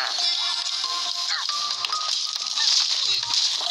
あっ